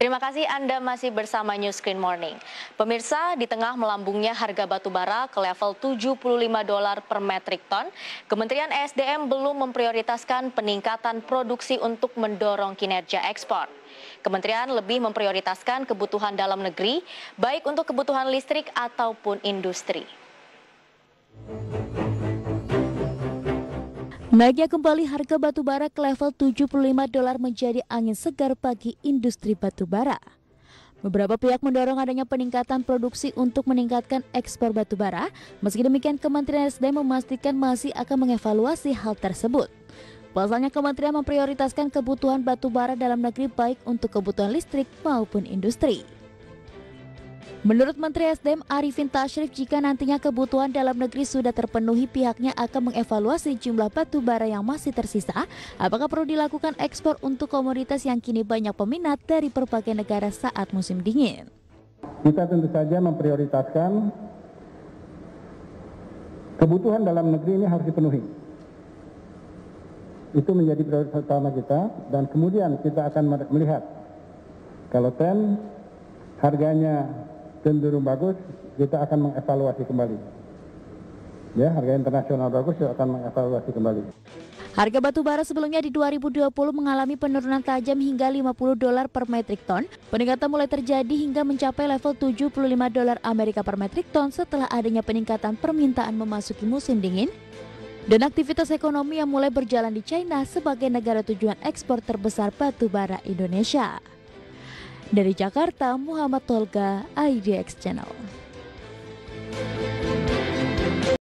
Terima kasih Anda masih bersama New Screen Morning. Pemirsa, di tengah melambungnya harga batu bara ke level 75 dolar per metrik ton, Kementerian ESDM belum memprioritaskan peningkatan produksi untuk mendorong kinerja ekspor. Kementerian lebih memprioritaskan kebutuhan dalam negeri, baik untuk kebutuhan listrik ataupun industri. Naiknya kembali harga batu bara ke level 75 dolar menjadi angin segar bagi industri batu bara. Beberapa pihak mendorong adanya peningkatan produksi untuk meningkatkan ekspor batu bara. Meski demikian, Kementerian SDM memastikan masih akan mengevaluasi hal tersebut. Pasalnya kementerian memprioritaskan kebutuhan batu bara dalam negeri baik untuk kebutuhan listrik maupun industri. Menurut Menteri SDM Arifin Tashrif, jika nantinya kebutuhan dalam negeri sudah terpenuhi, pihaknya akan mengevaluasi jumlah batu bara yang masih tersisa. Apakah perlu dilakukan ekspor untuk komoditas yang kini banyak peminat dari berbagai negara saat musim dingin? Kita tentu saja memprioritaskan kebutuhan dalam negeri ini harus dipenuhi. Itu menjadi prioritas utama kita dan kemudian kita akan melihat kalau tren harganya cenderung bagus, kita akan mengevaluasi kembali. Ya, harga internasional bagus, kita akan mengevaluasi kembali. Harga batu bara sebelumnya di 2020 mengalami penurunan tajam hingga 50 dolar per metrik ton. Peningkatan mulai terjadi hingga mencapai level 75 dolar Amerika per metrik ton setelah adanya peningkatan permintaan memasuki musim dingin dan aktivitas ekonomi yang mulai berjalan di China sebagai negara tujuan ekspor terbesar batu bara Indonesia. Dari Jakarta, Muhammad Tolga, IDX Channel.